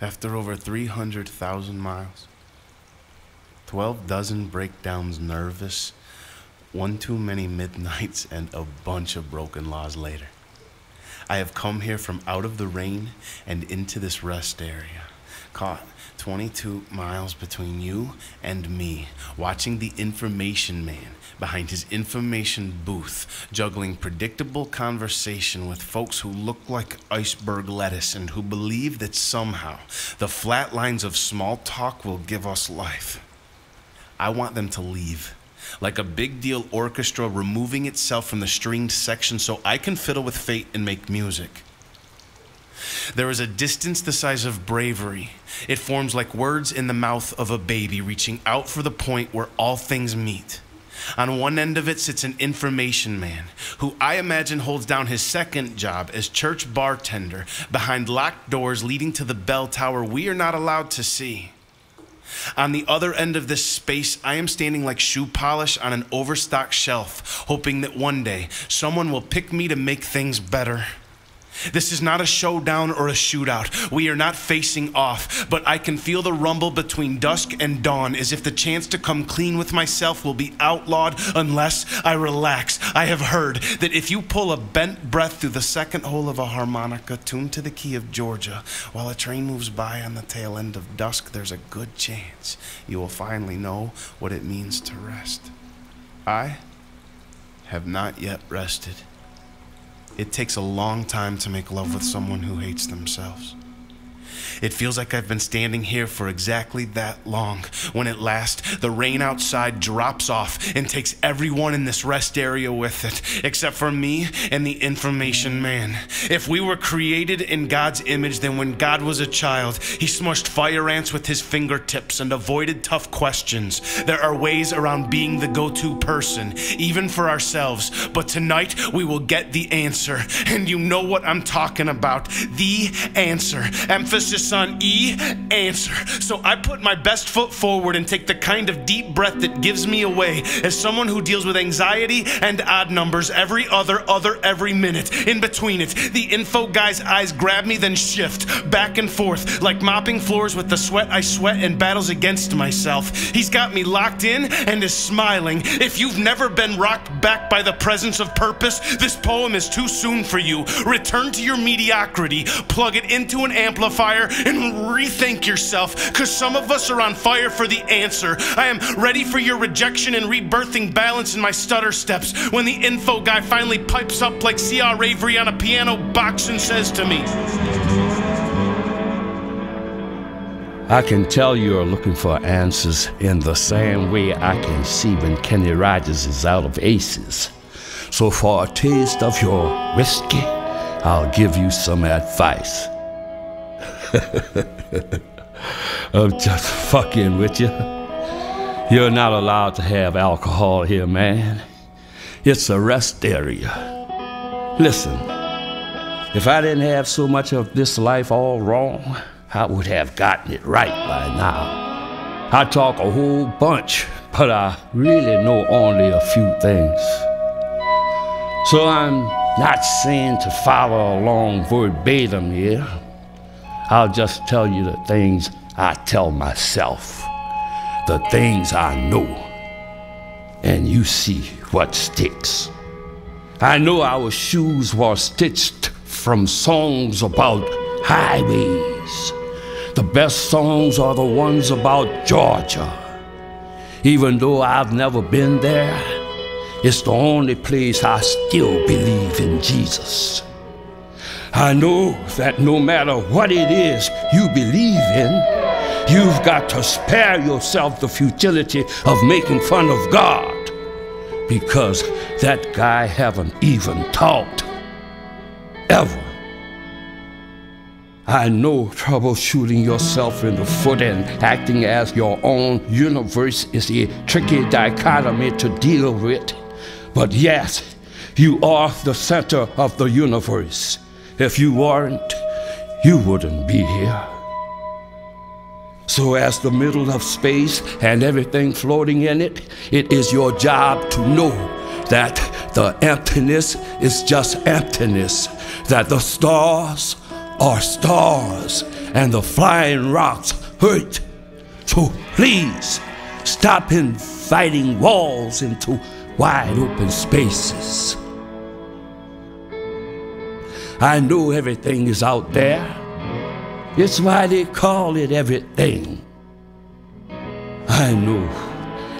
After over 300,000 miles, 12 dozen breakdowns nervous, one too many midnights, and a bunch of broken laws later. I have come here from out of the rain and into this rest area, caught 22 miles between you and me, watching the information man behind his information booth, juggling predictable conversation with folks who look like iceberg lettuce and who believe that somehow the flat lines of small talk will give us life. I want them to leave. Like a big deal orchestra removing itself from the stringed section so I can fiddle with fate and make music. There is a distance the size of bravery. It forms like words in the mouth of a baby, reaching out for the point where all things meet. On one end of it sits an information man who I imagine holds down his second job as church bartender behind locked doors leading to the bell tower we are not allowed to see. On the other end of this space, I am standing like shoe polish on an overstocked shelf, hoping that one day someone will pick me to make things better. This is not a showdown or a shootout. We are not facing off, but I can feel the rumble between dusk and dawn as if the chance to come clean with myself will be outlawed unless I relax. I have heard that if you pull a bent breath through the second hole of a harmonica tuned to the key of Georgia while a train moves by on the tail end of dusk, there's a good chance you will finally know what it means to rest. I have not yet rested. It takes a long time to make love with someone who hates themselves. It feels like I've been standing here for exactly that long when at last the rain outside drops off and takes everyone in this rest area with it, except for me and the information man. If we were created in God's image, then when God was a child, he smushed fire ants with his fingertips and avoided tough questions. There are ways around being the go to person, even for ourselves, but tonight we will get the answer. And you know what I'm talking about the answer. Emphasis on E, answer. So I put my best foot forward and take the kind of deep breath that gives me away as someone who deals with anxiety and odd numbers every other, other, every minute. In between it, the info guy's eyes grab me, then shift back and forth like mopping floors with the sweat I sweat and battles against myself. He's got me locked in and is smiling. If you've never been rocked back by the presence of purpose, this poem is too soon for you. Return to your mediocrity, plug it into an amplifier, and rethink yourself because some of us are on fire for the answer. I am ready for your rejection and rebirthing balance in my stutter steps when the info guy finally pipes up like C.R. Avery on a piano box and says to me, I can tell you are looking for answers in the same way I can see when Kenny Rogers is out of aces. So, for a taste of your whiskey, I'll give you some advice. I'm just fucking with you. You're not allowed to have alcohol here, man. It's a rest area. Listen, if I didn't have so much of this life all wrong, I would have gotten it right by now. I talk a whole bunch, but I really know only a few things. So I'm not saying to follow along verbatim here. I'll just tell you the things I tell myself, the things I know, and you see what sticks. I know our shoes were stitched from songs about highways. The best songs are the ones about Georgia. Even though I've never been there, it's the only place I still believe in Jesus. I know that no matter what it is you believe in, you've got to spare yourself the futility of making fun of God because that guy haven't even talked ever. I know troubleshooting yourself in the foot and acting as your own universe is a tricky dichotomy to deal with. But yes, you are the center of the universe. If you weren't, you wouldn't be here. So, as the middle of space and everything floating in it, it is your job to know that the emptiness is just emptiness, that the stars are stars, and the flying rocks hurt. So please stop inviting walls into wide open spaces. I know everything is out there. It's why they call it everything. I know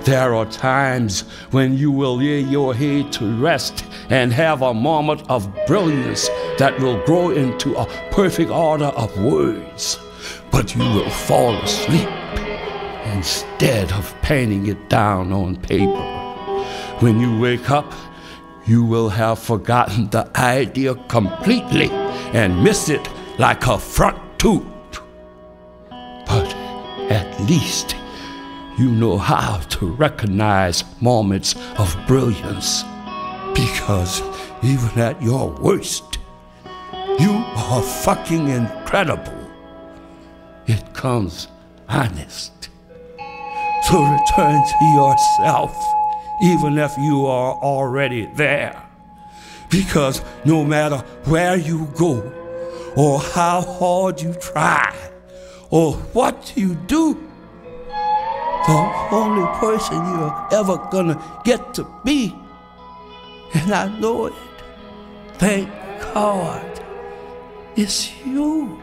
there are times when you will lay your head to rest and have a moment of brilliance that will grow into a perfect order of words, but you will fall asleep instead of painting it down on paper. When you wake up, you will have forgotten the idea completely and miss it like a front tooth. But at least you know how to recognize moments of brilliance. Because even at your worst, you are fucking incredible. It comes honest. So return to yourself, even if you are already there. Because no matter where you go, or how hard you try, or what you do, the only person you're ever gonna get to be. And I know it. Thank God. It's you.